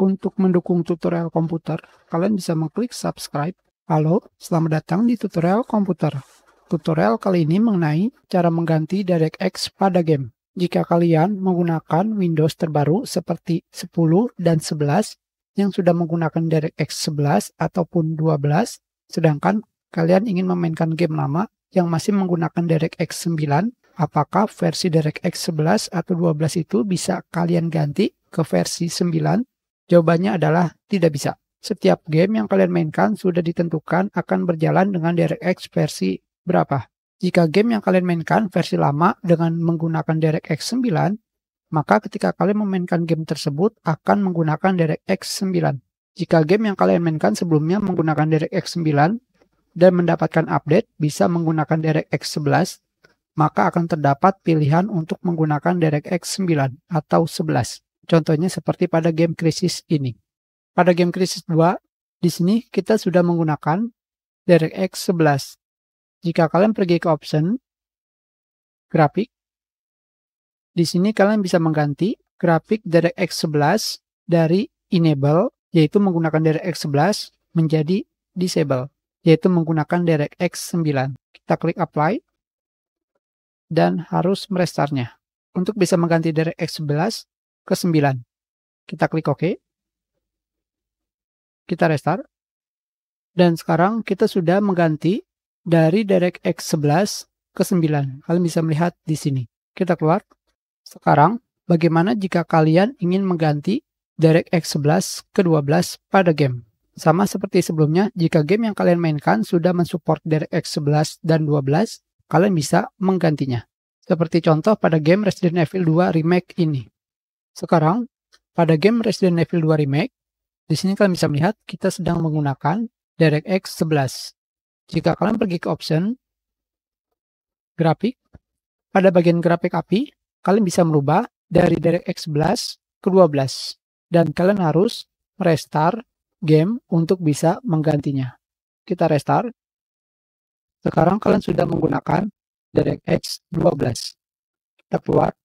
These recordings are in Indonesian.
Untuk mendukung tutorial komputer, kalian bisa mengklik subscribe. Halo, selamat datang di tutorial komputer. Tutorial kali ini mengenai cara mengganti DirectX pada game. Jika kalian menggunakan Windows terbaru seperti 10 dan 11 yang sudah menggunakan DirectX 11 ataupun 12, sedangkan kalian ingin memainkan game lama yang masih menggunakan DirectX 9, apakah versi DirectX 11 atau 12 itu bisa kalian ganti ke versi 9 Jawabannya adalah tidak bisa. Setiap game yang kalian mainkan sudah ditentukan akan berjalan dengan DirectX versi berapa. Jika game yang kalian mainkan versi lama dengan menggunakan DirectX 9, maka ketika kalian memainkan game tersebut akan menggunakan DirectX 9. Jika game yang kalian mainkan sebelumnya menggunakan DirectX 9 dan mendapatkan update bisa menggunakan DirectX 11, maka akan terdapat pilihan untuk menggunakan DirectX 9 atau 11. Contohnya seperti pada game krisis ini. Pada game krisis 2, di sini kita sudah menggunakan DirectX 11. Jika kalian pergi ke option, grafik, di sini kalian bisa mengganti grafik DirectX 11 dari enable, yaitu menggunakan DirectX 11, menjadi disable, yaitu menggunakan DirectX 9. Kita klik apply, dan harus merestartnya. Untuk bisa mengganti DirectX 11, ke 9. Kita klik OK. Kita restart. Dan sekarang kita sudah mengganti dari DirectX 11 ke 9. Kalian bisa melihat di sini. Kita keluar. Sekarang, bagaimana jika kalian ingin mengganti DirectX 11 ke 12 pada game? Sama seperti sebelumnya, jika game yang kalian mainkan sudah mensupport DirectX 11 dan 12, kalian bisa menggantinya. Seperti contoh pada game Resident Evil 2 Remake ini. Sekarang, pada game Resident Evil 2 Remake, di sini kalian bisa melihat kita sedang menggunakan DirectX 11. Jika kalian pergi ke option, grafik, pada bagian grafik API, kalian bisa merubah dari DirectX 11 ke 12. Dan kalian harus restart game untuk bisa menggantinya. Kita restart. Sekarang kalian sudah menggunakan DirectX 12. Kita keluar.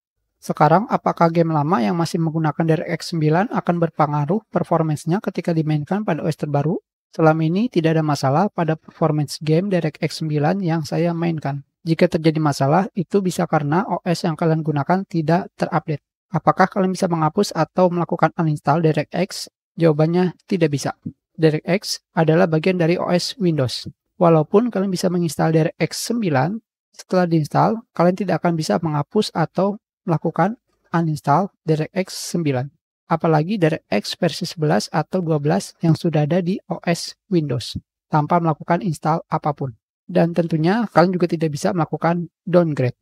Sekarang, apakah game lama yang masih menggunakan DirectX 9 akan berpengaruh performance-nya ketika dimainkan pada OS terbaru? Selama ini tidak ada masalah pada performance game DirectX 9 yang saya mainkan. Jika terjadi masalah, itu bisa karena OS yang kalian gunakan tidak terupdate. Apakah kalian bisa menghapus atau melakukan uninstall DirectX? Jawabannya tidak bisa. DirectX adalah bagian dari OS Windows. Walaupun kalian bisa menginstal DirectX 9, setelah diinstal, kalian tidak akan bisa menghapus atau melakukan uninstall DirectX 9, apalagi DirectX versi 11 atau 12 yang sudah ada di OS Windows, tanpa melakukan install apa pun. Dan tentunya kalian juga tidak bisa melakukan downgrade.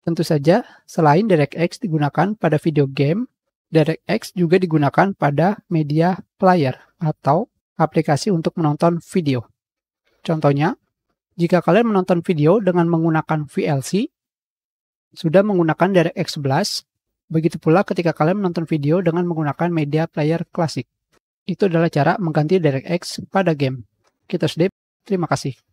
Tentu saja, selain DirectX digunakan pada video game, DirectX juga digunakan pada media player atau aplikasi untuk menonton video. Contohnya, jika kalian menonton video dengan menggunakan VLC, sudah menggunakan DirectX 11, begitu pula ketika kalian menonton video dengan menggunakan media player klasik. Itu adalah cara mengganti DirectX pada game. Kita sudah, terima kasih.